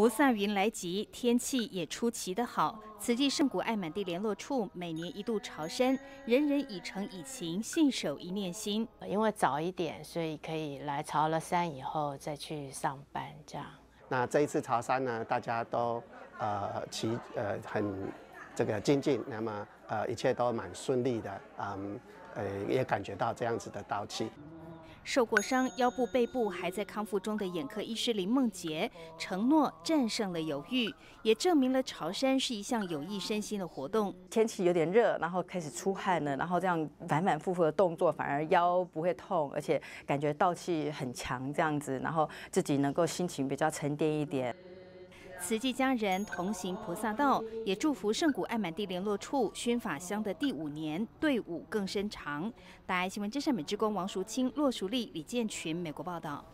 菩萨云来集，天气也出奇的好。慈济圣古爱满地联络处每年一度朝山，人人以诚以情，信守一念心。因为早一点，所以可以来朝了山以后再去上班，这样。那这一次朝山呢，大家都呃齐呃很这个精进，那么呃一切都蛮顺利的，嗯呃也感觉到这样子的道气。受过伤、腰部、背部还在康复中的眼科医师林梦杰承诺战胜了犹豫，也证明了朝山是一项有益身心的活动。天气有点热，然后开始出汗了，然后这样反反复复的动作，反而腰不会痛，而且感觉道气很强，这样子，然后自己能够心情比较沉淀一点。慈济家人同行菩萨道，也祝福圣谷爱满地联络处熏法香的第五年队伍更深长。大爱新闻真善美之光王淑清、骆淑丽、李建群，美国报道。